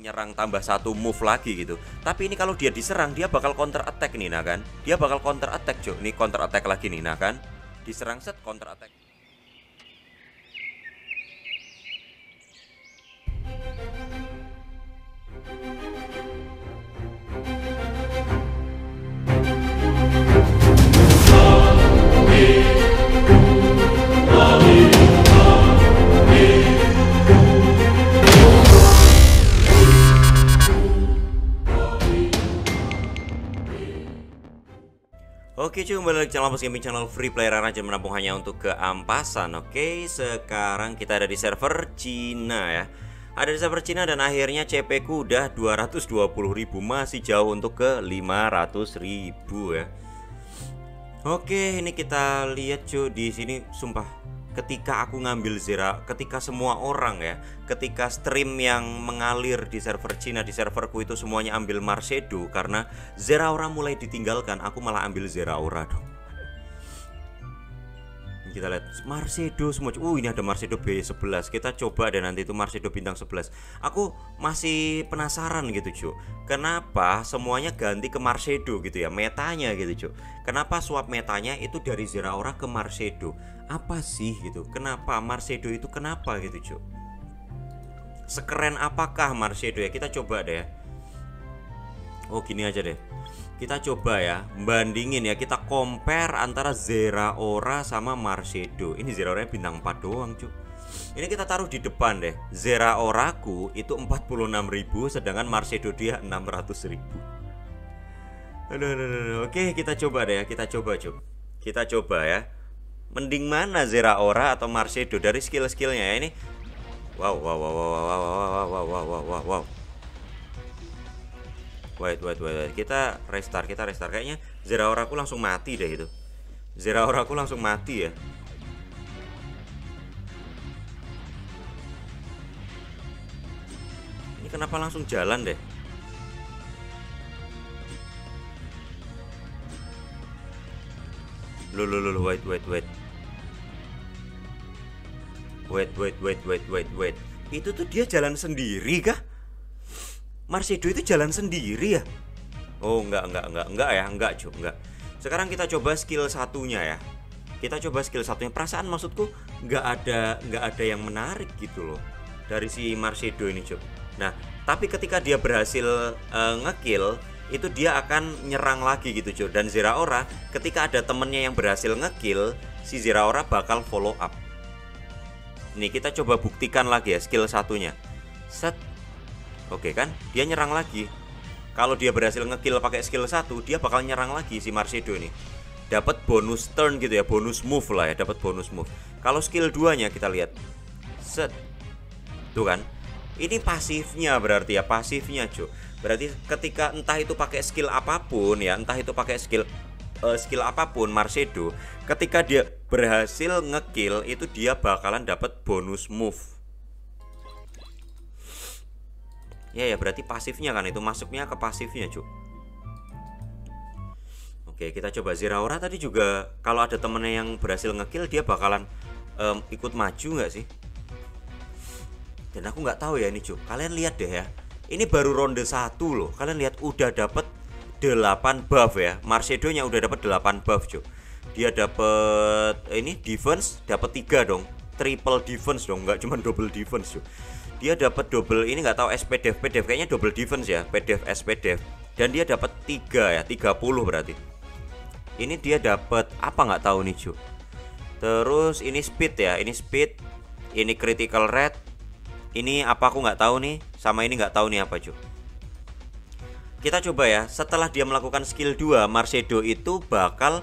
nyerang tambah satu move lagi gitu. Tapi ini kalau dia diserang dia bakal counter attack nih nah kan. Dia bakal counter attack, Cuk. Nih counter attack lagi nih nah kan. Diserang set counter attack. Kembali lagi channel Mas Gaming channel free player aja menampung hanya untuk keampasan Oke? Sekarang kita ada di server Cina ya. Ada di server Cina dan akhirnya CP ku udah 220.000 Masih jauh untuk ke 500.000 ya. Oke ini kita lihat cuy di sini sumpah ketika aku ngambil Zera, ketika semua orang ya, ketika stream yang mengalir di server Cina di serverku itu semuanya ambil Marsedo karena Zeraora mulai ditinggalkan, aku malah ambil Zeraora dong kita lihat Marsedo semua uh ini ada Marsedo B11 kita coba deh nanti itu Marsedo bintang 11 aku masih penasaran gitu cu. Kenapa semuanya ganti ke Marsedo gitu ya? Metanya gitu cu. Kenapa swap metanya itu dari Zeraora ke Marsedo apa sih gitu? Kenapa? Marsedo itu kenapa gitu cu? Sekeren apakah Marsedo ya? Kita coba deh. Oh gini aja deh kita coba ya bandingin ya. Kita compare antara Zeraora sama Marsedo ini Zeraora bintang 4 doang cuy ini kita taruh di depan deh. Zeraoraku itu 46.000 sedangkan Marsedo dia 600.000 aduh, aduh, aduh, oke kita coba deh ya. Kita coba cuy kita coba ya. Mending mana Zeraora atau Marsedo dari skill-skillnya ya ini. Wow wow wow wow wow wow wow wow wow wow wow wait wait wait, kita restart kita restart. Kayaknya Zeraora aku langsung mati deh itu. Zeraora aku langsung mati ya. Ini kenapa langsung jalan deh? Loh, wait, wait, wait. Wait, wait, wait, wait, wait, wait. Itu tuh dia jalan sendiri kah? Marsedo itu jalan sendiri ya? Oh enggak enggak enggak enggak ya enggak cuy enggak. Sekarang kita coba skill satunya ya. Kita coba skill satunya. Perasaan maksudku enggak ada enggak ada yang menarik gitu loh dari si Marsedo ini cuy. Nah tapi ketika dia berhasil uh, ngekill itu dia akan nyerang lagi gitu cuy. Dan Zeraora ketika ada temennya yang berhasil ngekill si Zeraora bakal follow up. Nih kita coba buktikan lagi ya skill satunya. Set Oke kan? Dia nyerang lagi. Kalau dia berhasil ngekill pakai skill 1, dia bakal nyerang lagi si Marsedo ini. Dapat bonus turn gitu ya, bonus move lah ya, dapat bonus move. Kalau skill 2-nya kita lihat. Set. Tuh kan? Ini pasifnya berarti ya, pasifnya, cuy. Berarti ketika entah itu pakai skill apa pun ya, entah itu pakai skill uh, skill apa pun Marsedo, ketika dia berhasil ngekill itu dia bakalan dapat bonus move Ya ya berarti pasifnya kan itu masuknya ke pasifnya cuk Oke kita coba Ziraora tadi juga kalau ada temennya yang berhasil ngekill dia bakalan um, ikut maju nggak sih? Dan aku nggak tahu ya ini cuk Kalian lihat deh ya. Ini baru ronde satu loh. Kalian lihat udah dapet 8 buff ya. Marcedo-nya udah dapet 8 buff cuk. Dia dapet ini defense dapat tiga dong. Triple defense dong, nggak cuma double defense cuk dia dapat double ini nggak tahu SPDF PDF kayaknya double defense ya PDF SPDF dan dia dapat 3 ya 30 berarti. Ini dia dapat apa nggak tahu nih cu terus ini speed ya ini speed ini critical rate ini apa aku nggak tahu nih sama ini nggak tahu nih apa cu kita coba ya setelah dia melakukan skill 2 Marcedo itu bakal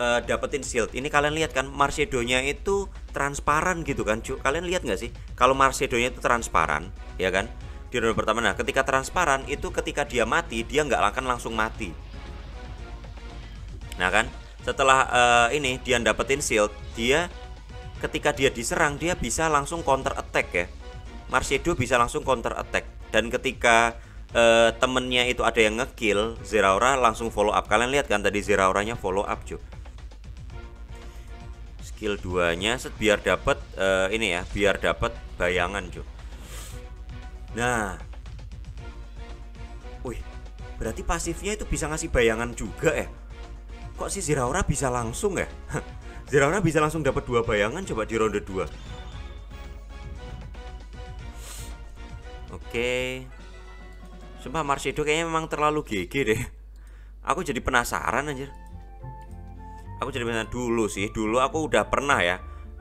uh, dapetin shield. Ini kalian lihat kan Marcedonya itu transparan gitu kan cu kalian lihat nggak sih? Kalau Marcedonya itu transparan ya kan? Di ronde pertama. Nah ketika transparan itu ketika dia mati dia nggak akan langsung mati. Nah kan? Setelah uh, ini dia dapetin shield dia ketika dia diserang dia bisa langsung counter attack ya. Marcedo bisa langsung counter attack dan ketika uh, temennya itu ada yang ngekill Zeraora langsung follow up. Kalian lihat kan tadi Zeraoranya follow up cuy skill 2 nya set biar dapat uh, ini ya biar dapat bayangan cuy nah. Berarti pasifnya itu bisa ngasih bayangan juga ya? Kok si Zeraora bisa langsung ya? Zeraora bisa langsung dapat dua bayangan coba di ronde 2 Oke. Sumpah Marcedo kayaknya memang terlalu GG deh. Aku jadi penasaran anjir Aku jadi penasaran dulu sih Dulu aku udah pernah ya.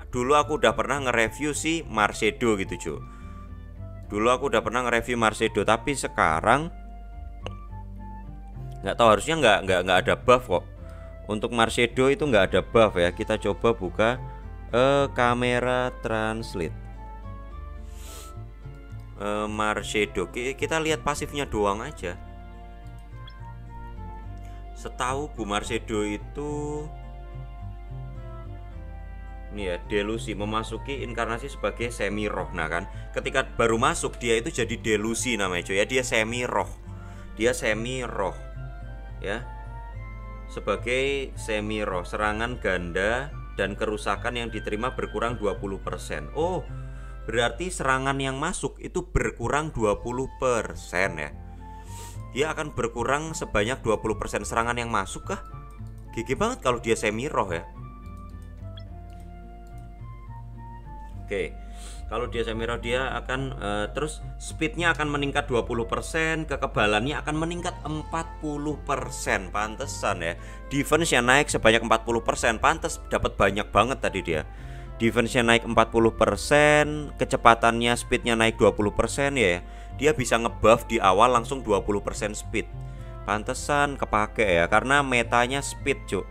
Dulu aku udah pernah nge-review si Marcedo gitu cuy Dulu aku udah pernah nge-review Marcedo Tapi sekarang nggak tahu harusnya nggak nggak nggak ada buff kok. Untuk Marcedo itu nggak ada buff ya. Kita coba buka eh, kamera translate. Eh, Marcedo kita lihat pasifnya doang aja. Setahu Bu Marcedo itu ini ya delusi memasuki inkarnasi sebagai semi roh nah kan ketika baru masuk dia itu jadi delusi namanya cuy ya dia semi roh dia semi roh ya sebagai semi roh serangan ganda dan kerusakan yang diterima berkurang 20%. Oh, berarti serangan yang masuk itu berkurang 20% ya. Dia akan berkurang sebanyak 20% serangan yang masuk kah? Gigi banget kalau dia semi roh ya. Oke. Kalau dia Semiro dia akan uh, terus speednya akan meningkat 20%, kekebalannya akan meningkat 40%. Pantesan ya. Defense-nya naik sebanyak 40%, pantes dapat banyak banget tadi dia. Defense-nya naik 40%, kecepatannya speednya naik 20% ya. Dia bisa ngebuff di awal langsung 20% speed. Pantesan kepake ya karena metanya speed, Cuk.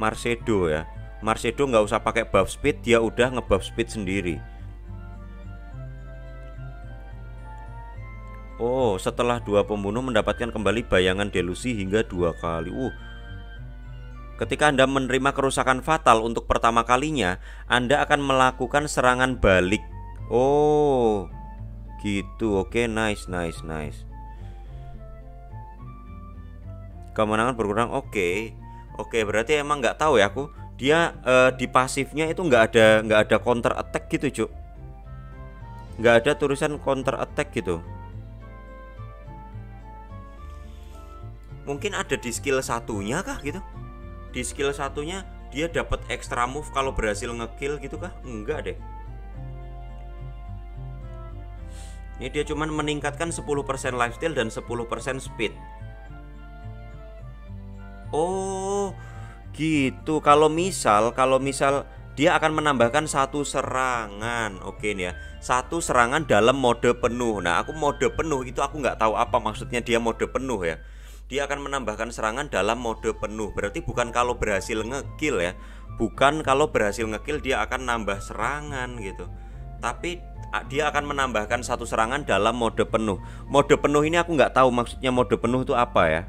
Marcedo ya. Marcedo nggak usah pakai buff speed, dia udah ngebuff speed sendiri. Oh, setelah dua pembunuh mendapatkan kembali bayangan delusi hingga dua kali. Uh, ketika Anda menerima kerusakan fatal untuk pertama kalinya, Anda akan melakukan serangan balik. Oh, gitu. Oke, okay, nice, nice, nice. Kemenangan berkurang. Oke, okay. oke. Okay, berarti emang nggak tahu ya aku. Dia uh, di pasifnya itu nggak ada nggak ada counter attack gitu, cuk. Nggak ada tulisan counter attack gitu. mungkin ada di skill satunya kah gitu di skill satunya dia dapat extra move kalau berhasil ngekill gitu kah enggak deh ini dia cuman meningkatkan 10% lifesteal dan 10% speed oh gitu kalau misal kalau misal dia akan menambahkan satu serangan oke nih ya satu serangan dalam mode penuh nah aku mode penuh itu aku nggak tahu apa maksudnya dia mode penuh ya dia akan menambahkan serangan dalam mode penuh. Berarti bukan kalau berhasil ngekill ya. Bukan kalau berhasil ngekill dia akan nambah serangan gitu. Tapi dia akan menambahkan satu serangan dalam mode penuh. Mode penuh ini aku nggak tahu maksudnya mode penuh itu apa ya.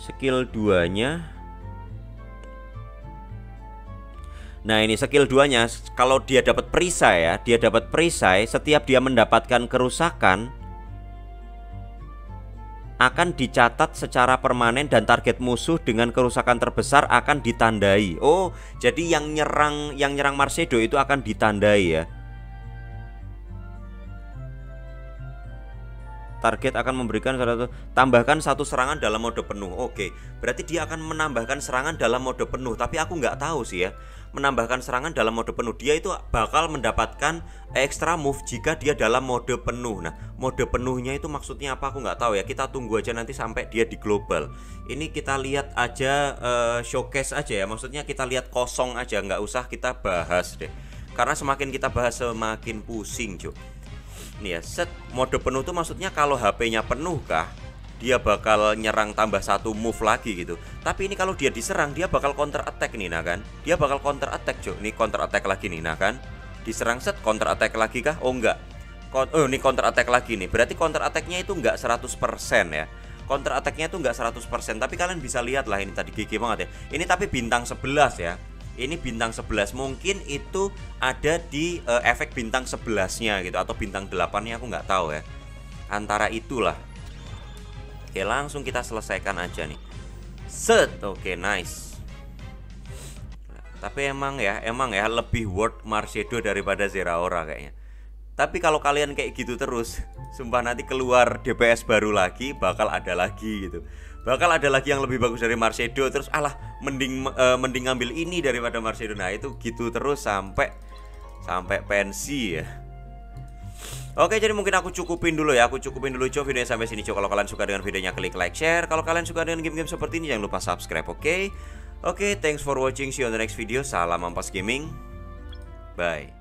Skill 2-nya Nah ini skill 2 nya Kalau dia dapat perisai ya Dia dapat perisai Setiap dia mendapatkan kerusakan Akan dicatat secara permanen Dan target musuh dengan kerusakan terbesar Akan ditandai. Oh jadi yang nyerang Yang nyerang Marsedo itu akan ditandai ya target akan memberikan satu tambahkan satu serangan dalam mode penuh. Oke, berarti dia akan menambahkan serangan dalam mode penuh. Tapi aku nggak tahu sih ya menambahkan serangan dalam mode penuh. Dia itu bakal mendapatkan extra move jika dia dalam mode penuh. Nah mode penuhnya itu maksudnya apa? Aku nggak tahu ya. Kita tunggu aja nanti sampai dia di global. Ini kita lihat aja uh, showcase aja ya. Maksudnya kita lihat kosong aja. Nggak usah kita bahas deh. Karena semakin kita bahas semakin pusing cuy nih ya set mode penuh tuh maksudnya kalau HP-nya penuh kah dia bakal nyerang tambah satu move lagi gitu. Tapi ini kalau dia diserang dia bakal counter attack nih nah kan. Dia bakal counter attack, Cuk. Ini counter attack lagi nih nah kan. Diserang set counter attack lagi kah? Oh enggak. Oh ini counter attack lagi nih. Berarti counter attacknya itu enggak 100% ya. Counter attacknya itu enggak 100% Tapi kalian bisa lihat lah ini tadi gigi banget ya Ini tapi bintang 11 ya ini bintang 11 mungkin itu ada di uh, efek bintang 11 nya gitu atau bintang 8 nya aku nggak tahu ya. Antara itulah. Oke langsung kita selesaikan aja nih. Set. Oke nice. Tapi emang ya Emang ya lebih worth Marcedo daripada Zeraora kayaknya. Tapi kalau kalian kayak gitu terus, sumpah nanti keluar DPS baru lagi bakal ada lagi gitu. Bakal ada lagi yang lebih bagus dari Marcedo terus alah mending eh, mending ngambil ini daripada Marcedo. Nah, itu gitu terus sampai sampai pensi ya. Oke jadi mungkin aku cukupin dulu ya. Aku cukupin dulu coba videonya sampai sini coba Kalau kalian suka dengan videonya klik like share. Kalau kalian suka dengan game-game seperti ini jangan lupa subscribe oke? Okay? Oke thanks for watching. See you on the next video. Salam Ampas Gaming. Bye